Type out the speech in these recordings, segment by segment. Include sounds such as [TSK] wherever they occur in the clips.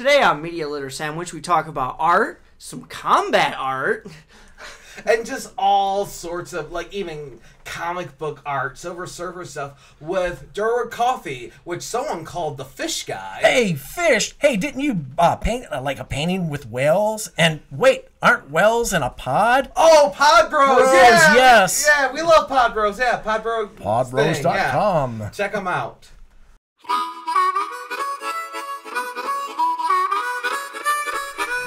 Today on Media Litter Sandwich, we talk about art, some combat art, [LAUGHS] and just all sorts of like even comic book art, Silver Surfer stuff with Durwood Coffey, which someone called the Fish Guy. Hey, fish! Hey, didn't you uh, paint uh, like a painting with whales? And wait, aren't whales in a pod? Oh, Pod Bros! Bros, yeah, yes. yeah, we love Pod Bros. Yeah, Pod Bros. thing, yeah. Podbros.com. Check them out.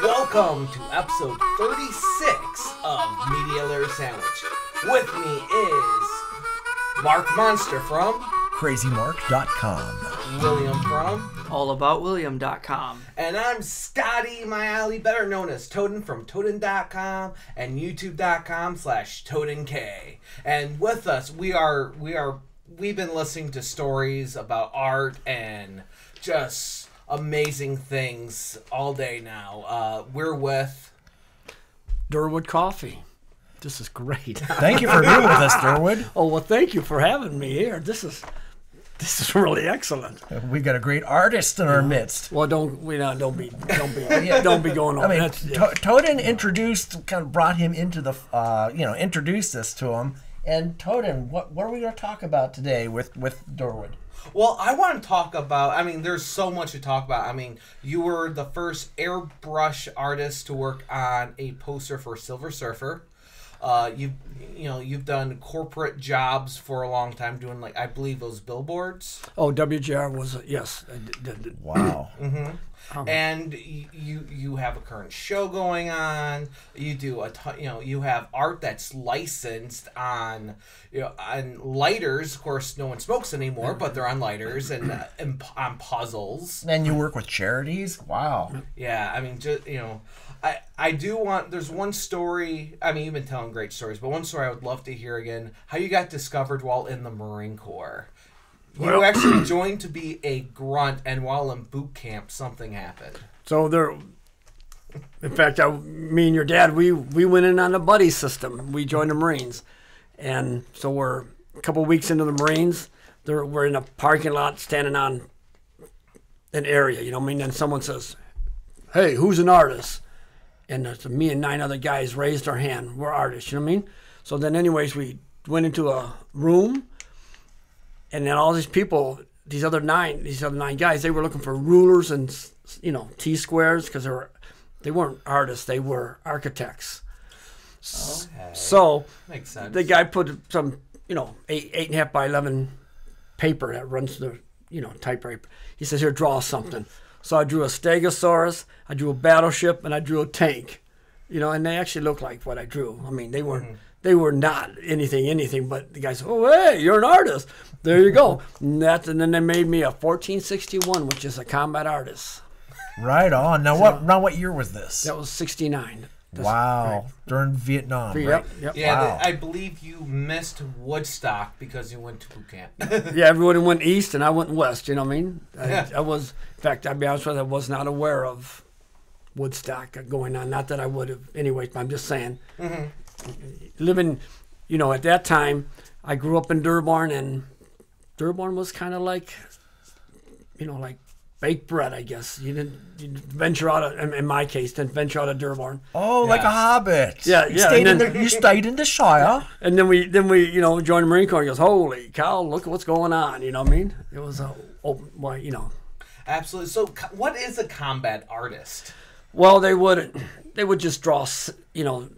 Welcome to episode 36 of Media Litter Sandwich. With me is Mark Monster from CrazyMark.com. William from, allaboutwilliam.com. and I'm Scotty Myalley, better known as Toaden from Toaden.com and YouTube.com slash ToadenK. And with us, we are we are we've been listening to stories about art and just amazing things all day now. Uh, we're with Durwood Coffey. This is great. [LAUGHS] Thank you for being with us, Durwood. [LAUGHS] oh well, thank you for having me here. This is this is really excellent. We've got a great artist in our midst. Well, don't we not don't be don't be [LAUGHS] don't be going on. I mean, That's- to- Toaden introduced, kind of brought him into the, uh, you know, introduced us to him. And Toaden, what what are we going to talk about today with with Durwood? Well, I want to talk about. I mean, there's so much to talk about. I mean, you were the first airbrush artist to work on a poster for Silver Surfer. Uh, you you know you've done corporate jobs for a long time, doing like I believe those billboards, oh, WJR was yes. I did- did. And you you have a current show going on. You do a ton, you know you have art that's licensed on you know on lighters. Of course, no one smokes anymore, but they're on lighters and, uh, [CLEARS THROAT] and on puzzles. And you work with charities? Wow. Yeah, I mean, just you know, I I do want. There's one story. I mean, you've been telling great stories, but one story I would love to hear again. How you got discovered while in the Marine Corps. You Well- actually [CLEARS THROAT] joined to be a grunt, and while in boot camp, something happened. So there. In fact, I, me and your dad, we we went in on a buddy system. We joined the Marines, and so we're a couple weeks into the Marines. There, we're in a parking lot, standing on an area. You know, what I mean, then someone says, "Hey, who's an artist?" And uh, so me and nine other guys raised our hand. We're artists. You know what I mean? So then, anyways, we went into a room, and then all these people, these other nine, these other nine guys, they were looking for rulers and you know T squares because they were they weren't artists, they were architects. Okay. So Makes sense. the guy put some you know eight eight and a half by eleven paper that runs the you know typewriter. He says, "Here, draw something." So I drew a Stegosaurus, I drew a battleship, and I drew a tank. You know, and they actually looked like what I drew. I mean, they weren't. Mm-hmm. They were not anything, anything. But the guy said, "Oh, hey, you're an artist. There you go." and, that's, and then they made me a 1461, which is a combat artist. Right on. Now what? Now what year was this? That was 69. That's- Wow. During Vietnam. Yep, Right? yep. yeah, Wow. the- I believe you missed Woodstock because you went to boot camp. [LAUGHS] yeah, everyone went east and I went west. You know what I mean? I, Yeah. I was, in fact, I'll be honest with you, I was not aware of Woodstock going on. Not that I would have, anyway. But I'm just saying. Mm-hmm. Living, you know, at that time, I grew up in Dearborn, and Dearborn was kind of like, you know, like baked bread. I guess you didn't, you didn't venture out. Of, in, in my case, didn't venture out of Dearborn. Oh, like a hobbit. Yeah, you yeah, Stayed and in the, you stayed in the Shire. And then we, then we, you know, joined the Marine Corps. And he goes, "Holy cow! Look what's going on." You know what I mean? It was a, open, well, you know. Absolutely. So, what is a combat artist? Well, they would they would just draw, you know,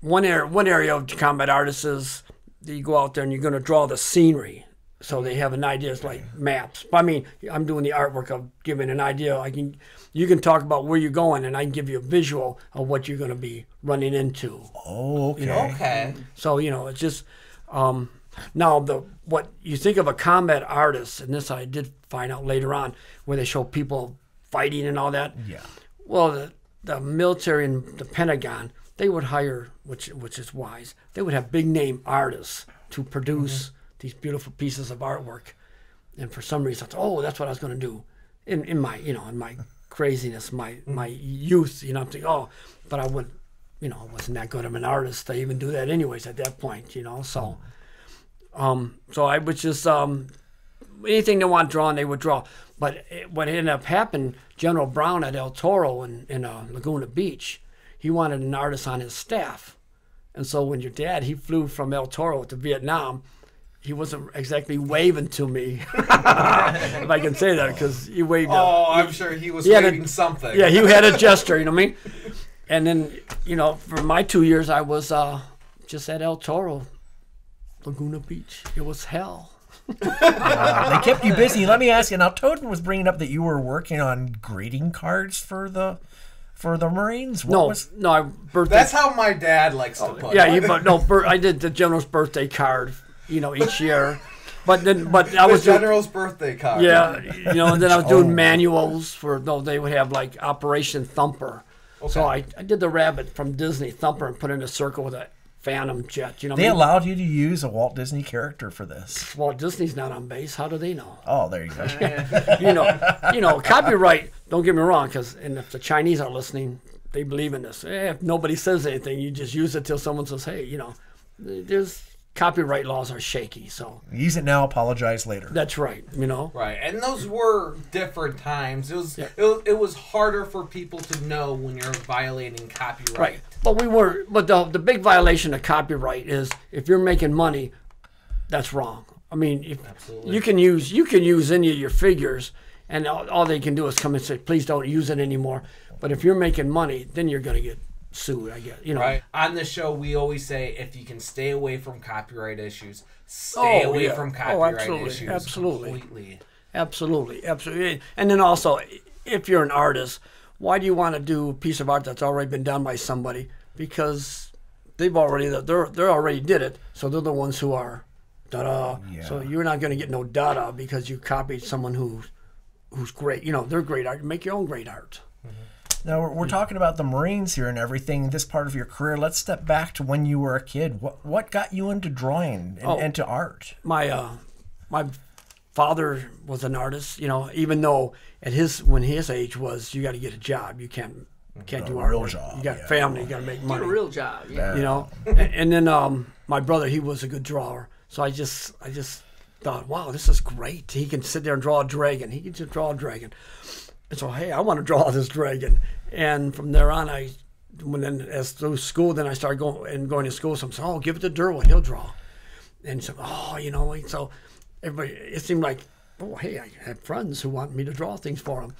one area one area of combat artists is that you go out there and you're going to draw the scenery, so they have an idea. It's like maps. But I mean, I'm doing the artwork of giving an idea. I can you can talk about where you're going, and I can give you a visual of what you're going to be running into. Oh, okay. Okay. So you know, it's just um, now the what you think of a combat artist, and this I did find out later on, where they show people fighting and all that. Yeah. Well, the, the military and the Pentagon, they would hire, which which is wise. They would have big name artists to produce these beautiful pieces of artwork, and for some reason, I thought, oh, that's what I was going to do, in in my you know in my craziness, my my youth, you know, I'm thinking, oh, but I would, you know, I wasn't that good of an artist to even do that anyways at that point, you know. So, um, so I was just um, anything they want drawn, they would draw. But it, what ended up happening, General Brown at El Toro in, in uh, Laguna Beach, he wanted an artist on his staff. And so when your dad, he flew from El Toro to Vietnam, he wasn't exactly waving to me, [LAUGHS] if I can say that, because he waved. a- Oh, I'm sure he was He had a- waving something. yeah, he had a gesture, you know what I mean? And then, you know, for my two years, I was uh, just at El Toro, Laguna Beach. It was hell. they kept you busy. Let me ask you now. Toaden was bringing up that you were working on greeting cards for the for the Marines. What No, was, no, I birthday. That's how my dad likes to oh, put yeah, it. he, but no, bir- I did the general's birthday card, you know, each year. But then, but I the was doing, general's birthday card. yeah, you know, and then I was doing Oh. manuals for no, they would have like Operation Thumper. So I, I did the rabbit from Disney Thumper and put in a circle with a Phantom jet. You know, what I they mean? allowed you to use a Walt Disney character for this. Walt Disney's not on base. How do they know? Oh, there you go. [LAUGHS] [LAUGHS] you know, you know, copyright. Don't get me wrong, because and if the Chinese are listening, they believe in this. Eh, if nobody says anything, you just use it till someone says, "Hey, you know, there's copyright laws are shaky." So Use it now, apologize later. that's right. You know, Right, and those were different times. It was, Yeah. it was it was harder for people to know when you're violating copyright. right? But we were. But the the big violation of copyright is if you're making money, that's wrong. I mean, if you can use you can use any of your figures, and all, all they can do is come and say, "Please don't use it anymore." But if you're making money, then you're gonna get sued. I guess you know. Right. On the show, we always say if you can stay away from copyright issues, stay Oh, away yeah. from Oh, copyright absolutely, issues. absolutely. Completely. Absolutely, absolutely. And then also, if you're an artist, why do you want to do a piece of art that's already been done by somebody? Because they've already they're they already did it, so they're the ones who are da da. So you're not going to get no dada because you copied someone who's who's great. You know, they're great art. Make your own great art. Now we're, we're talking about the Marines here and everything. This part of your career. Let's step back to when you were a kid. What what got you into drawing and, Oh. and to art? my uh my father was an artist you know even though at his when his age was you got to get a job. You can't can't do real job, you got yeah. family you got to make Get money. a real job. Yeah. you know? And, and then um my brother he was a good drawer. So i just i just thought wow this is great. He can sit there and draw a dragon. He can just draw a dragon. And so hey i want to draw [LAUGHS] this dragon. And from there on i when then as through school then i started going and going to school so i'm saying oh give it to Durwood he'll draw. And so oh you know so everybody it seemed like oh hey i have friends who want me to draw things for them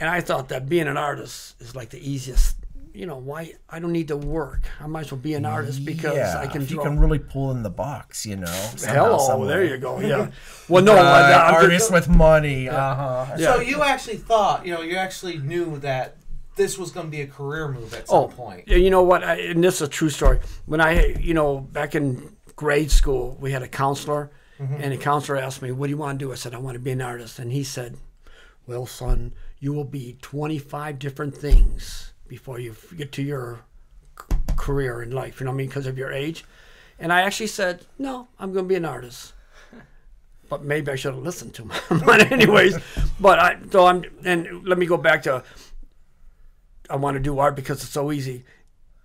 and i thought that being an artist is like the easiest you know why i don't need to work i might as well be an artist because yeah, i can if you can really pull in the box, you know. somehow, hello some way. there you go yeah [LAUGHS] well no Uh, I, I'm artist just, with money. Uh huh. Yeah. So you actually thought, you know, you actually knew that this was going to be a career move at some oh point. yeah, you know what I, and this is a true story when i you know back in grade school we had a counselor Mm-hmm. and the counselor asked me what do you want to do? I said i want to be an artist. And he said well son you will be 25 different things before you get to your c- career in life. You know what i mean? Because of your age. And i actually said no i'm going to be an artist. [LAUGHS] But maybe i should have listened to him [LAUGHS] but anyways. But i so i'm and let me go back to i want to do art because it's so easy.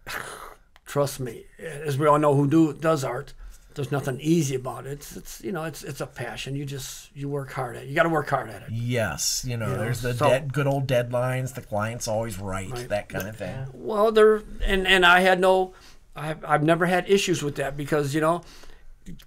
[SIGHS] Trust me as we all know who do does art there's nothing easy about it it's, it's you know it's it's a passion you just you work hard at it you got to work hard at it Yes, you know, Yeah, there's the so- dead, good old deadlines. The client's always right, that kind of thing. Well, there and and I had no, I've I've never had issues with that because you know,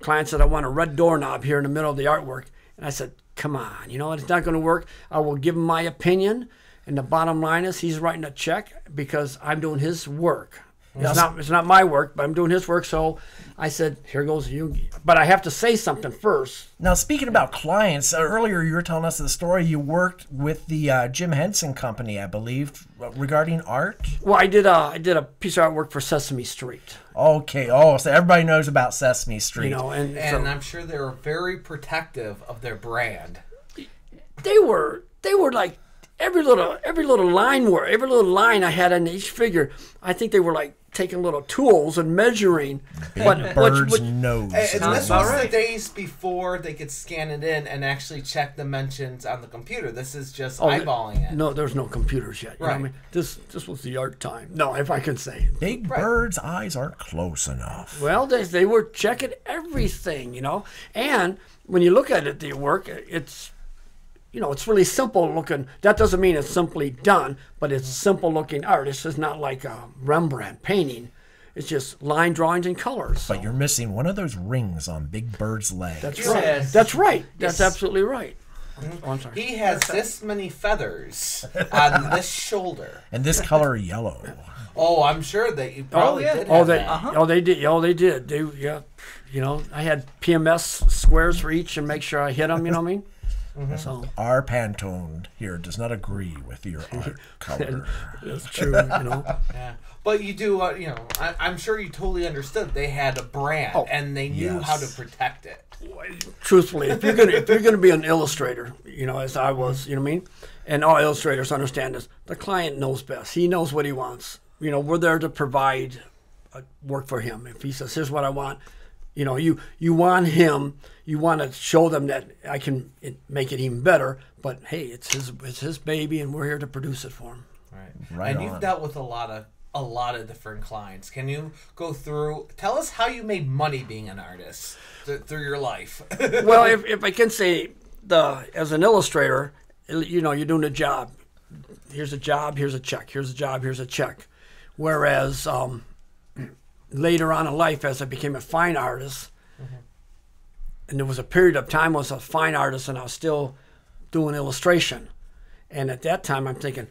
clients said I want a red doorknob here in the middle of the artwork, and I said, come on, you know, it's not going to work. I will give him my opinion, and the bottom line is he's writing a check because I'm doing his work. It's Yes. not it's not my work, but I'm doing his work. So I said, here goes you. But I have to say something first. Now, speaking about clients, uh, earlier you were telling us the story. You worked with the uh, Jim Henson Company, I believe, uh, regarding art. Well, I did a I did a piece of artwork for Sesame Street. Okay. Oh, so everybody knows about Sesame Street. You know, and, And so- I'm sure they were very protective of their brand. they were they were like every little every little line work, every little line I had on each figure, I think they were like taking little tools and measuring. Big But bird's what, what, nose. And, and this was right. the days before they could scan it in and actually check dimensions on the computer. This is just Oh, eyeballing it. no, there's no computers yet. You know what I Right. mean? This this was the art time. No, if I can say. Big Right. bird's eyes aren't close enough. Well, they, they were checking everything, you know. And when you look at it, the work, it's, you know, it's really simple looking. That doesn't mean it's simply done, but it's simple looking art. It's just not like a Rembrandt painting. It's just line drawings and colors. But you're missing one of those rings on Big Bird's leg. That's Yes. right. That's right. That's Yes. absolutely right. Oh, I'm sorry. He has this many feathers on [LAUGHS] this shoulder. and this color yellow. Oh, I'm sure that you probably yeah. did. Oh, have they, that. Uh-huh. oh, they did. Oh, they did. They, yeah. You know, I had PMS squares for each and make sure I hit them. You know what I mean? Mm-hmm. So Our Pantone here does not agree with your [LAUGHS] art color. it's true. You know. [LAUGHS] Yeah. But you do, uh, you know, I, I'm sure you totally understood. They had a brand Oh, and they knew how to protect it. truthfully, if you're gonna if you're gonna be an illustrator, you know, as I was, you know what I mean, and all illustrators understand this, the client knows best. He knows what he wants. You know, we're there to provide uh, work for him. If he says, "Here's what I want," you know, you you want him, you want to show them that I can make it even better. But hey, it's his it's his baby, and we're here to produce it for him. Right. Right and you've dealt with a lot of a lot of different clients. Can you go through? Tell us how you made money being an artist th- through your life. [LAUGHS] well, if, if I can say the as an illustrator, you know, you're doing a job. Here's a job. Here's a check. Here's a job. Here's a check. Whereas um, later on in life, as I became a fine artist, and there was a period of time I was a fine artist, and I was still doing illustration. And at that time, I'm thinking,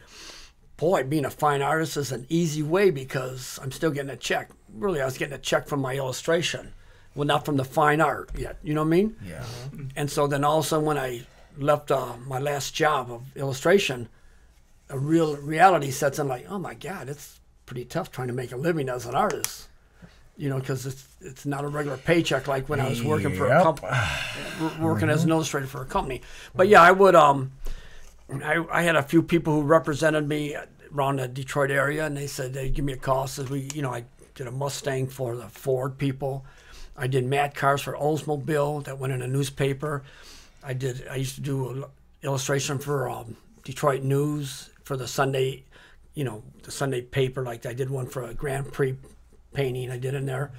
boy, being a fine artist is an easy way because I'm still getting a check. Really, I was getting a check from my illustration, well, not from the fine art yet. You know what I mean? Yeah. And so then all of a sudden, when I left uh, my last job of illustration, a real reality sets in. Like, oh my God, it's pretty tough trying to make a living as an artist. You know, because it's it's not a regular paycheck like when I was working for a company, [SIGHS] working as an illustrator for a company. But yeah, I would um, I, I had a few people who represented me around the Detroit area, and they said they'd give me a call. Says we, you know, I did a Mustang for the Ford people. I did mat cars for Oldsmobile that went in a newspaper. I did. I used to do illustration for um, Detroit News for the Sunday, you know, the Sunday paper. Like I did one for a Grand Prix painting. I did in there.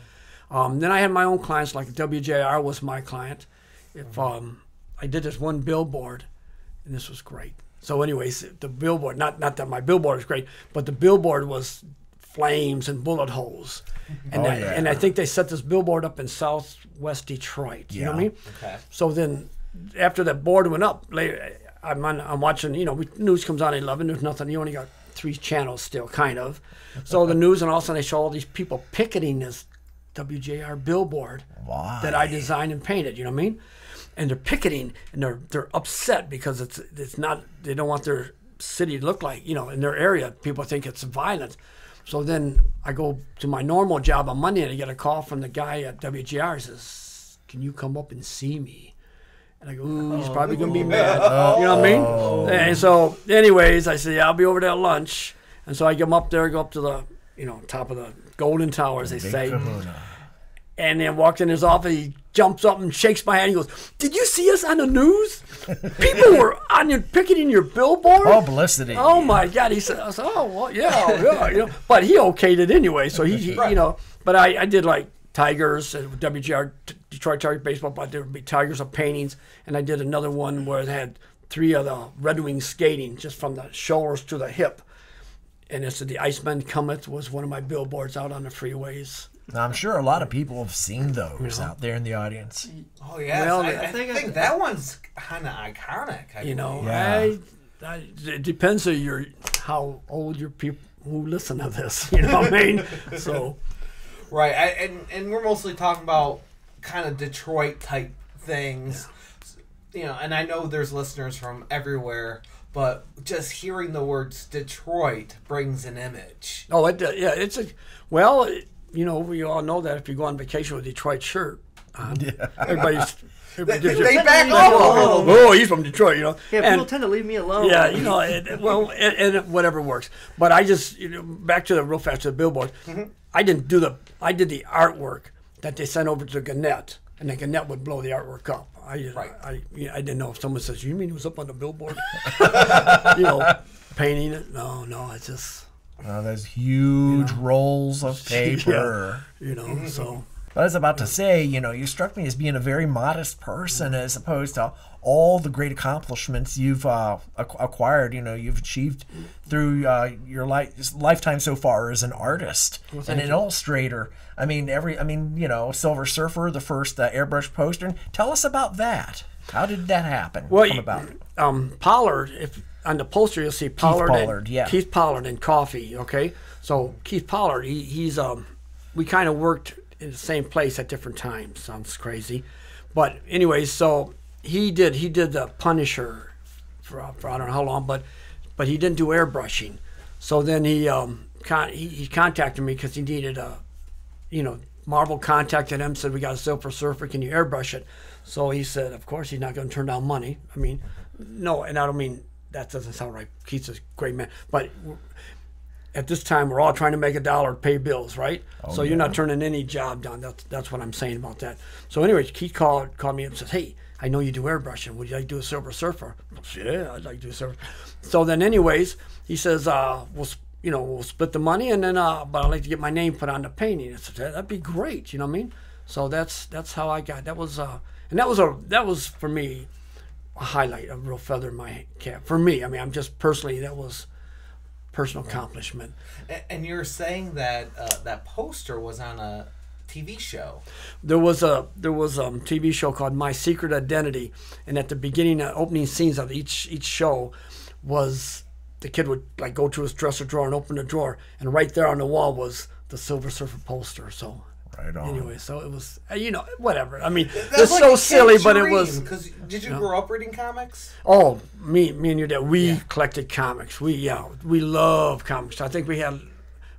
Um, then I had my own clients, like WJR was my client. If um, I did this one billboard, and this was great. So, anyways, the billboard, not not that my billboard is great, but the billboard was flames and bullet holes. And, Oh, I, yeah. and I think they set this billboard up in southwest Detroit. You know what I mean? Okay. So then, after that board went up, later, I'm on, I'm watching. You know, news comes on at eleven. There's nothing. You only got three channels still, kind of. [LAUGHS] So the news, and all of a sudden they show all these people picketing this WJR billboard Why? that I designed and painted. You know what I mean? And they're picketing, and they're they're upset because it's it's not. They don't want their city to look like you know in their area. People think it's violent. So then I go to my normal job on Monday, and I get a call from the guy at WJR. He says, "Can you come up and see me?" And I go, Ooh, he's oh, probably gonna be mad. [LAUGHS] Oh. You know what I mean? And so, anyways, I say, yeah, I'll be over there at lunch. And so I get him up there, go up to the, you know, top of the Golden Tower, as they say. And then walked in his office. He jumps up and shakes my hand. He goes, "Did you see us on the news? People [LAUGHS] were on your picketing your billboard." Oh, Publicity. Oh my God! He said, I said, "Oh well, yeah, yeah." You know, but he okayed it anyway. So he, he you know. But I, I did like Tigers, uh, WJR, Detroit Tigers baseball. But there would be Tigers of paintings, and I did another one where it had three of the Red Wings skating just from the shoulders to the hip. And it's the Iceman Cometh was one of my billboards out on the freeways. Now, I'm sure a lot of people have seen those out there in the audience. Oh yeah, Well, I, I I think think, I- that one's kind of iconic. I You know, Yeah. I, I, it depends on your how old your people who listen to this. [LAUGHS] You know what I mean? So. Right, I, and and we're mostly talking about kind of Detroit type things, you know. And I know there's listeners from everywhere, but just hearing the words Detroit brings an image. Oh, it, uh, yeah, it's a well, it- you know, we all know that if you go on vacation with a Detroit shirt, [LAUGHS] on. Everybody's. They, they back off a little. Oh, he's from Detroit, you know. Yeah, And- people tend to leave me alone. yeah, you know, it, well, and, and whatever works. But I just, you know, back to the real fast to the billboard. Mm-hmm. I didn't do the, I did the artwork that they sent over to Gannett, and then Gannett would blow the artwork up. I, Right. I, I didn't know if someone says, "You mean it was up on the billboard?" [LAUGHS] you know, painting it. No, no, it's just, Uh, those huge rolls of [LAUGHS] paper. you know, so. I was about to say, you know, you struck me as being a very modest person as opposed to all the great accomplishments you've uh, acquired, you know, you've achieved through uh, your life, lifetime so far as an artist and an illustrator. I mean, every, I mean, you know, Silver Surfer, the first uh, airbrush poster. Tell us about that. How did that happen? Well, come you- about? um, Pollard, if on the poster you'll see Pollard, Pollard, and, yeah. Keith Pollard and Coffey. Okay, so Keith Pollard, he, he's um, we kind of worked in the same place at different times. Sounds crazy, but anyways, so he did he did the Punisher for, for I don't know how long, but but he didn't do airbrushing. So then he um, con- he, he contacted me because he needed a you know, Marvel contacted him, said, We got a Silver Surfer, can you airbrush it? So he said, Of course, he's not going to turn down money. I mean, no, and I don't mean that doesn't sound right. Keith's a great man. But at this time, we're all trying to make a dollar, pay bills, right? so you're not turning any job down. That's, that's what I'm saying about that. So, anyways, Keith called, called me up and says, Hey, I know you do airbrushing. Would you like to do a Silver Surfer? Said, yeah, I'd like to do a Silver. So then, anyways, he says, uh, we'll, you know, we'll split the money, and then, uh, but I'd like to get my name put on the painting. I said, that'd be great. You know what I mean? So that's that's how I got. That was, uh, and that was a that was for me a highlight, a real feather in my cap. For me, I mean, I'm just personally that was personal accomplishment. And you're saying that uh, that poster was on a TV show. There was a there was a TV show called My Secret Identity, and at the beginning, uh, opening scenes of each each show was the kid would like go to his dresser drawer and open the drawer, and right there on the wall was the Silver Surfer poster. So. Right on. Anyway, so it was, uh, you know, whatever. I mean, That's it's like so silly, kid's but it was. Cause did you grow up reading comics? Oh, me, me and your dad, we collected comics. We, yeah, we love comics. I think we had,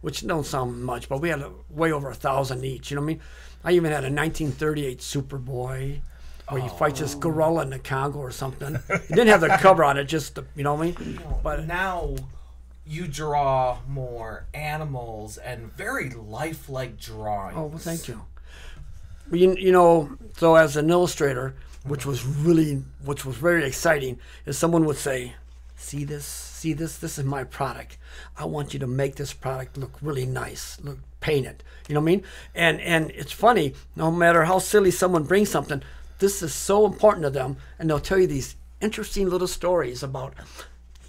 which don't sound much, but we had a, way over a thousand each. You know what I mean? I even had a 1938 Superboy where he fights this gorilla in the Congo or something. It didn't have the cover on it, just the, you know what I mean? But [LAUGHS] now you draw more animals and very lifelike drawings. Oh, well, thank you. You, you know, so as an illustrator, which was really, which was very exciting, is someone would say, "See this? See this? This is my product. I want you to make this product look really nice. Look, paint it. You know what I mean? And and it's funny. No matter how silly someone brings something, this is so important to them, and they'll tell you these interesting little stories about,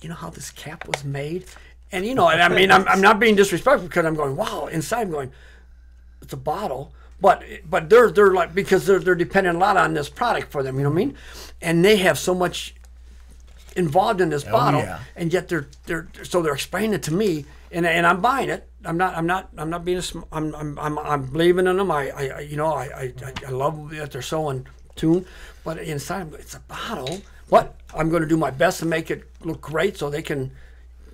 you know, how this cap was made. And you know, and I mean, I'm, I'm not being disrespectful because I'm going, wow. Inside, I'm going, it's a bottle, but but they're they're like because they're they're depending a lot on this product for them. You know what I mean? And they have so much involved in this oh, bottle, yeah. and yet they're they're so they're explaining it to me, and and I'm buying it. I'm not I'm not I'm not being a sm- I'm I'm I'm, I'm believing in them. I, I you know I, I I- love that they're so in tune, but inside it's a bottle. But I'm going to do my best to make it look great so they can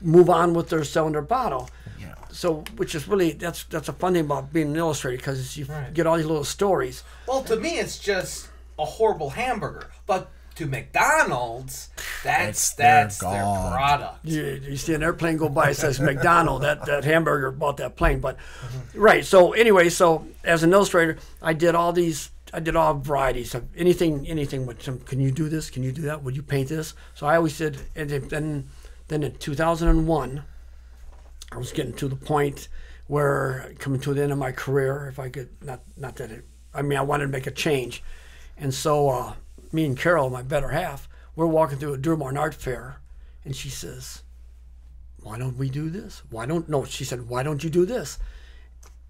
move on with their selling their bottle. Yeah. So, which is really that's that's a fun thing about being an illustrator because you Right. get all these little stories. Well, to me, it's just a horrible hamburger, but to McDonald's, that's It's their that's their, god. product. You, you see an airplane go by, it says [LAUGHS] McDonald. That that hamburger bought that plane. But mm-hmm. right. So anyway, so as an illustrator, I did all these. I did all varieties of anything. Anything with some. Can you do this? Can you do that? Would you paint this? So I always did. And then- then in 2001, I was getting to the point where coming to the end of my career, if I could not not that it, I mean I wanted to make a change, and so uh, me and Carol, my better half, we're walking through a Durmar art fair, and she says, "Why don't we do this? Why don't no?" She said, "Why don't you do this?"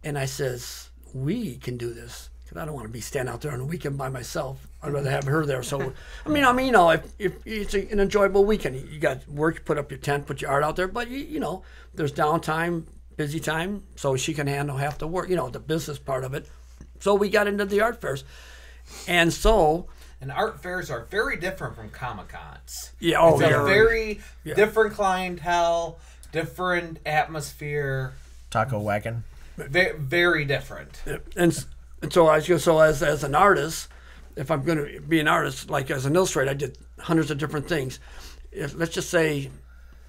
And I says, "We can do this." Because I don't want to be standing out there on a weekend by myself. I'd rather mm-hmm. have her there. So, [LAUGHS] I mean, I mean, you know, if, if it's a, an enjoyable weekend, you got work, you put up your tent, put your art out there, but you, you know, there's downtime, busy time, so she can handle half the work, you know, the business part of it. So we got into the art fairs, and so And art fairs are very different from Comic Cons. yeah, oh, it's a yeah. very different clientele, different atmosphere, Taco wagon. very, very different. and s- and so I so as as an artist, if I'm going to be an artist, like as an illustrator, I did hundreds of different things. If, let's just say,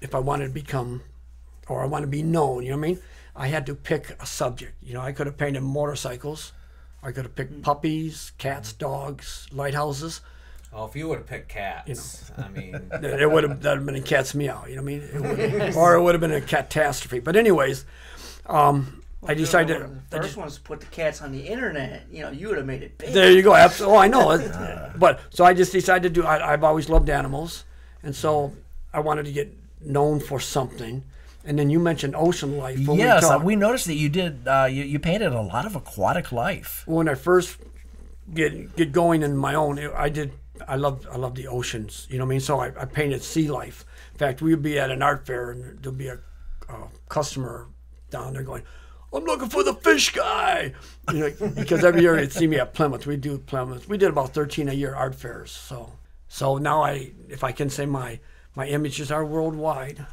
if I wanted to become, or I want to be known, you know what I mean? I had to pick a subject. You know, I could have painted motorcycles, I could have picked puppies, cats, dogs, lighthouses. Oh, if you would have picked cats, I mean, It would have that would have been a cat's meow. You know what I mean? It [LAUGHS] or it would have been a catastrophe. But anyways, um, I decided. Of the first ones to put the cats on the internet. You know, you would have made it big. There you go. Absolutely. Oh, I know. [LAUGHS] It- But so I just decided to do. I, I've always loved animals, and so I wanted to get known for something. And then you mentioned ocean life. when we yes, uh, we noticed that you did. Uh, you, you painted a lot of aquatic life. when I first get get going in my own, I did. I love I love the oceans. You know what I mean. So I, I painted sea life. In fact, we would be at an art fair and there'll be a, a customer down there going, "I'm looking for the fish guy," you know, because every year they'd see me at Plymouth. We do Plymouth. We did about 13 a year art fairs. So so now I, if I can say my my images are worldwide,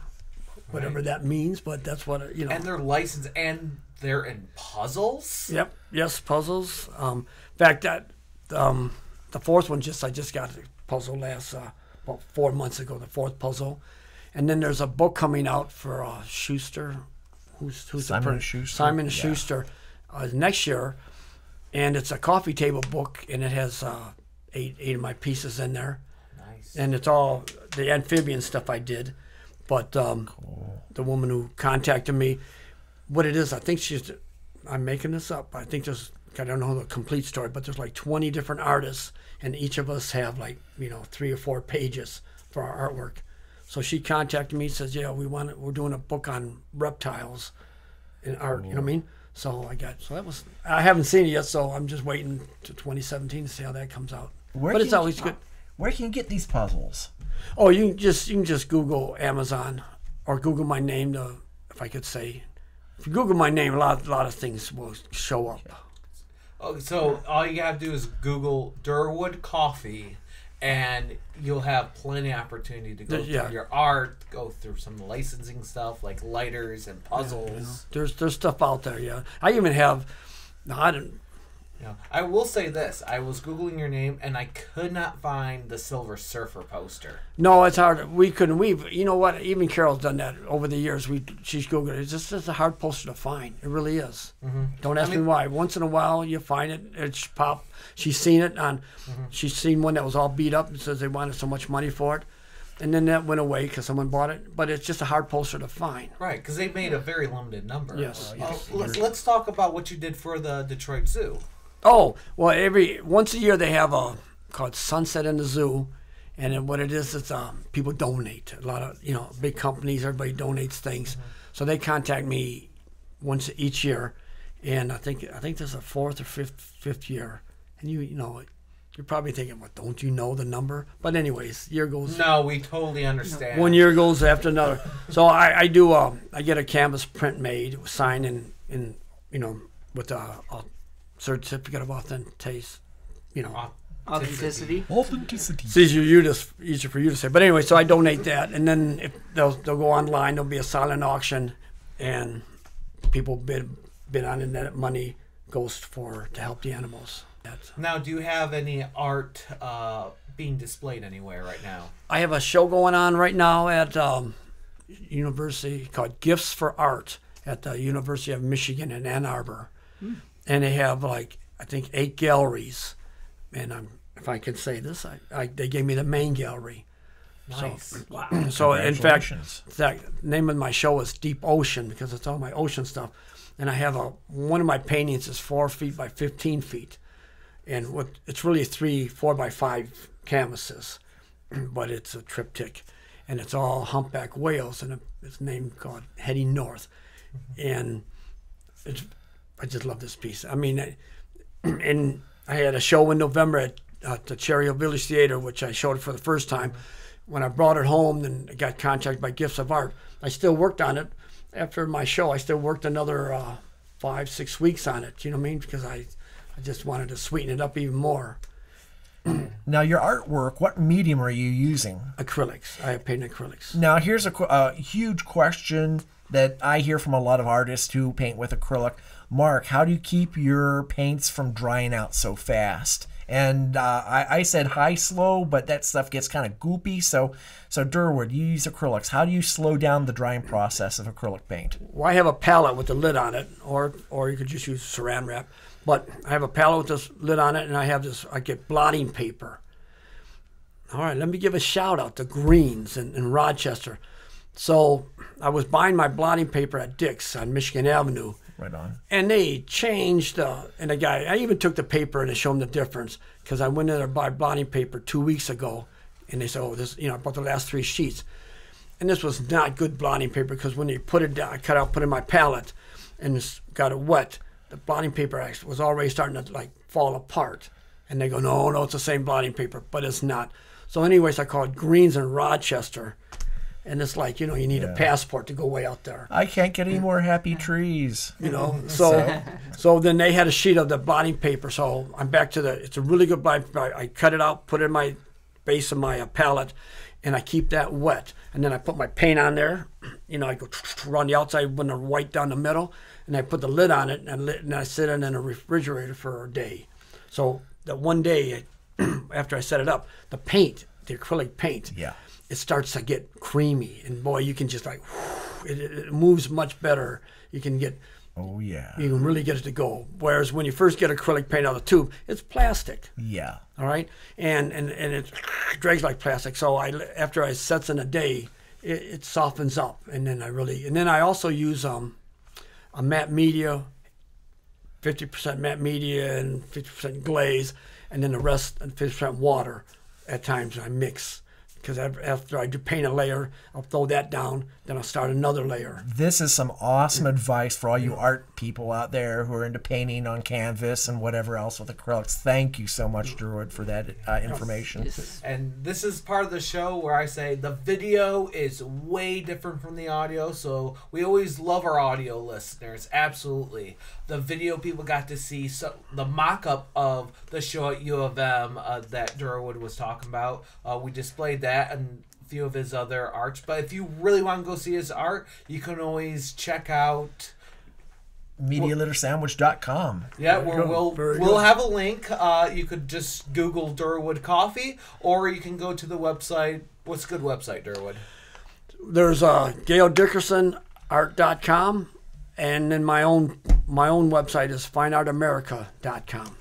whatever that means, but that's what you know. and they're licensed and they're in puzzles. Yep. Yes, puzzles. Um, in fact, that um, the fourth one just I just got the puzzle last uh, about four months ago. The fourth puzzle, and then there's a book coming out for uh, Schuster. Who's who's the Simon per- Schuster? Simon Yeah. Schuster uh, next year, and it's a coffee table book, and it has uh, eight eight of my pieces in there Nice. and it's all the amphibian stuff I did. But um, the woman who contacted me, what it is, I think she's, I'm making this up. I think there's, I don't know the complete story, but there's like 20 different artists, and each of us have like, you know, three or four pages for our artwork. So she contacted me, says, yeah, we want, it, we're doing a book on reptiles in art. You know what I mean? So I got, so that was, I haven't seen it yet, so I'm just waiting to 2017 to see how that comes out. Where but it's can you- always good. Where can you get these puzzles? Oh, you can just you can just Google Amazon or Google my name to, if I could say. If you Google my name, a lot a lot of things will show up. Oh, so all you have to do is Google Durwood Coffey, and you'll have plenty of opportunity to go There- yeah. through your art, go through some licensing stuff like lighters and puzzles. There's there's stuff out there. Yeah, I even have. No, I don't. Know, I will say this: I was googling your name, and I could not find the Silver Surfer poster. No, it's hard. We couldn't. We you know what? Even Carol's done that over the years. We she's Googled it. It's just it's a hard poster to find. It really is. Don't ask mean- me why. Once in a while you find it. It's pop. She's seen it on. She's seen one that was all beat up and says they wanted so much money for it, and then that went away because someone bought it. But it's just a hard poster to find. Right, because they made a very limited number. Yes. Uh, let's, let's talk about what you did for the Detroit Zoo. Oh well, every once a year they have a called Sunset in the Zoo, and then what it is is um, people donate. A lot of you know big companies, everybody donates things, so they contact me once each year, and I think I think there's a fourth or fifth fifth year, and you you know you're probably thinking, what don't you know the number? But anyways, year goes No, we totally understand. one year goes after another. [LAUGHS] So I, I do. Uh, I get a canvas print made, signed in, in you know, with a, a certificate of authenticity. You know, Authenticity. Authenticity. it's easier you to easier for you to say. But anyway, so I donate that, and then if they'll they'll go online. There'll be a silent auction, and people bid bid on it. And that money goes for to help the animals. That's, Now, do you have any art uh, being displayed anywhere right now? I have a show going on right now at um, university called Gifts for Art at the University of Michigan in Ann Arbor, and they have like I think eight galleries, and I'm, if I can say this, I, I they gave me the main gallery. Nice. [CLEARS THROAT] So in fact, the name of my show is Deep Ocean because it's all my ocean stuff, and I have a one of my paintings is four feet by fifteen feet, and what it's really three four by five canvases, [CLEARS THROAT] but it's a triptych, and it's all humpback whales, and it's named called Heading North, and it's I just love this piece. I mean, I, and I had a show in November at uh, the Cherry Hill Village Theater, which I showed it for the first time. When I brought it home, and got contacted by Gifts of Art. I still worked on it after my show. I still worked another uh, five, six weeks on it. You know what I mean? Because I, I just wanted to sweeten it up even more. [CLEARS THROAT] Now, your artwork, what medium are you using? Acrylics. I paint acrylics. Now, here's a, a huge question that I hear from a lot of artists who paint with acrylic. Mark, how do you keep your paints from drying out so fast? And uh, I, I said high slow, but that stuff gets kind of goopy. So, so Durwood, you use acrylics. How do you slow down the drying process of acrylic paint? Well, I have a palette with a lid on it, or or you could just use saran wrap. But I have a palette with this lid on it, and I have this. I get blotting paper. All right, let me give a shout out to Greens in, in Rochester. So I was buying my blotting paper at Dick's on Michigan Avenue, Right on. and they changed the and the guy i even took the paper and I showed him the difference because i went in there to buy blotting paper two weeks ago and they said oh this you know i bought the last three sheets. And this was not good blotting paper because when you put it down i cut out put it in my palette and got it wet the blotting paper actually was already starting to like fall apart. And they go no no it's the same blotting paper but it's not. So anyways i called greens in rochester and it's like you know you need a passport to go way out there I can't get any more happy trees. you know. [LAUGHS] So, so then they had a sheet of the blotting paper. So I'm back to the. It's a really good blotting paper. I, I cut it out, put it in my base of my uh, palette, and I keep that wet. And then I put my paint on there. [CLEARS THROAT] You know, I go [TSK] around the outside, when the white down the middle, and I put the lid on it, and, lit, and I sit it in a refrigerator for a day. So that one day, [CLEARS THROAT] after I set it up, the paint, the acrylic paint, Yeah. It starts to get creamy, and boy, you can just like, it, it it moves much better. You can get Oh yeah. you can really get it to go. Whereas when you first get acrylic paint out of the tube, it's plastic. Yeah. All right, and and and it drags like plastic. So I after I sets in a day, it, it softens up, and then I really and then I also use um a matte media, fifty percent matte media and fifty percent glaze, and then the rest and fifty percent water. At times I mix because after I paint a layer, I'll throw that down, then I'll start another layer. This is some awesome advice for all you art people out there who are into painting on canvas and whatever else with acrylics. Thank you so much, Durwood, for that uh, information. And this is part of the show where I say the video is way different from the audio, so we always love our audio listeners. Absolutely, the video people got to see so the mock-up of the show at U of M uh, that Durwood was talking about. Uh, we displayed that and a few of his other arts. But if you really want to go see his art, you can always check out. MediaLitterSandwich.com. Yeah, we're, good. we'll Very we'll good. have a link. Uh, you could just Google Durwood Coffey, or you can go to the website. What's a good website, Durwood? there's uh, GailDickersonArt.com, and then my own my own website is FineArtAmerica.com.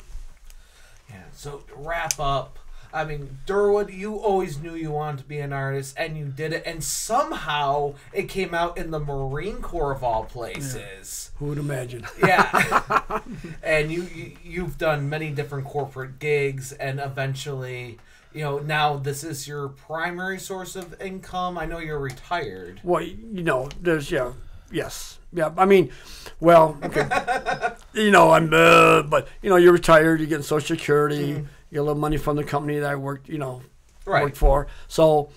Yeah. So to wrap up, I mean, Durwood, you always knew you wanted to be an artist, and you did it, and somehow it came out in the Marine Corps of all places. Who would imagine? [LAUGHS] Yeah. [LAUGHS] and you, you you've done many different corporate gigs, and eventually. You know, now this is your primary source of income. I know you're retired. Well, you know, there's yeah, yes, yeah. I mean, well, okay. [LAUGHS] you know, I'm, uh, but you know, you're retired. You're getting Social Security. You get a little money from the company that I worked, you know, Right. worked for. So,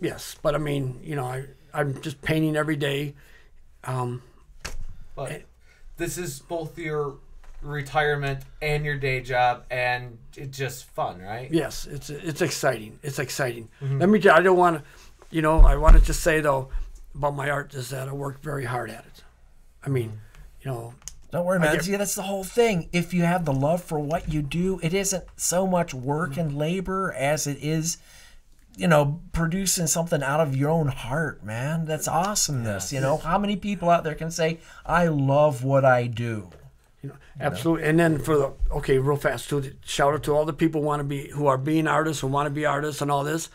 yes, but I mean, you know, I I'm just painting every day. Um, But this is both your retirement and your day job, and it's just fun, right? Yes, it's it's exciting. It's exciting. Let me. I don't want to, you know. I want to just say though about my art is that I work very hard at it. I mean, you know, Don't worry, man. get- See, that's the whole thing. If you have the love for what you do, it isn't so much work and labor as it is, you know, producing something out of your own heart, man. That's awesomeness. You know, how many people out there can say, I love what I do? you know, absolutely. And then for the okay, real fast too. Shout out to all the people want to be who are being artists who want to be artists and all this.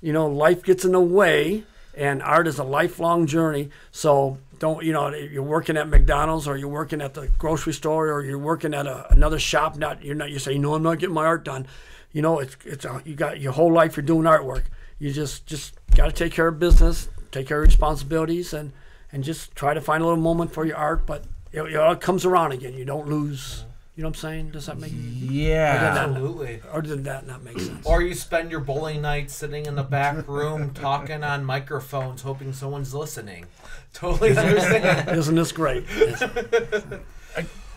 You know, life gets in the way, and art is a lifelong journey. So don't you know you're working at McDonald's or you're working at the grocery store or you're working at a, another shop. Not you're not you say no, I'm not getting my art done. You know, it's it's a, you got your whole life you're doing artwork. You just just got to take care of business, take care of responsibilities, and and just try to find a little moment for your art. But it, it all comes around again. You don't lose. You know what I'm saying? Does that make Yeah. Absolutely. or did that not make sense? Or you spend your bowling night sitting in the back room [LAUGHS] talking on microphones, hoping someone's listening. [LAUGHS] Totally understand. [LAUGHS] Isn't this great?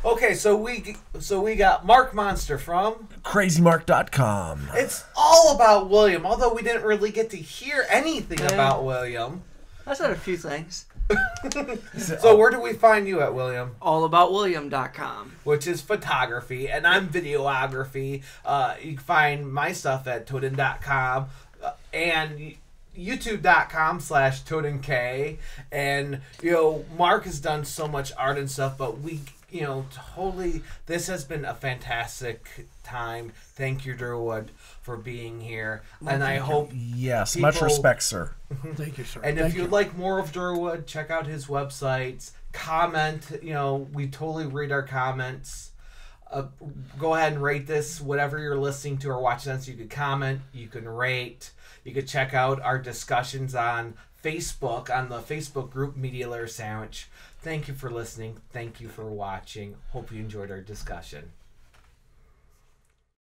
okay, so we so we got Mark Monster from. CrazyMark.com. It's all about William, although we didn't really get to hear anything Yeah. about William. I said a few things. [LAUGHS] So where do we find you at, William? Allaboutwilliam.com. Which is photography, and I'm videography. Uh, you can find my stuff at toaden.com uh, and youtube.com slash toadenk. And, you know, Mark has done so much art and stuff, but we, you know, totally, this has been a fantastic time. Thank you, Durwood, for being here. and I hope Yes, much respect, sir. [LAUGHS] Thank you, sir. And Thank if you'd you. like more of Durwood, check out his websites. Comment. You know, we totally read our comments. Uh, go ahead and rate this, whatever you're listening to or watching this. You could comment. You can rate. You could check out our discussions on Facebook, on the Facebook group Media Litter Sandwich. Thank you for listening. Thank you for watching. Hope you enjoyed our discussion.